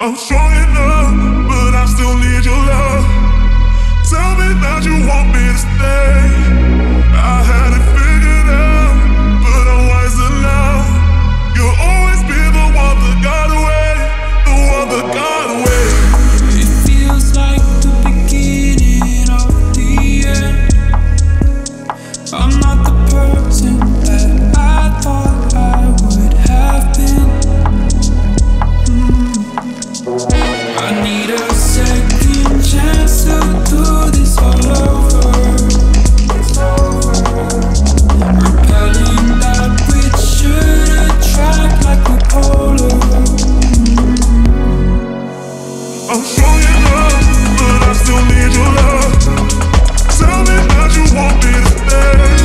I'm strong enough, but I still need your love. Tell me that you want me to stay. I had but I still need your love. Tell me that you want me to stay.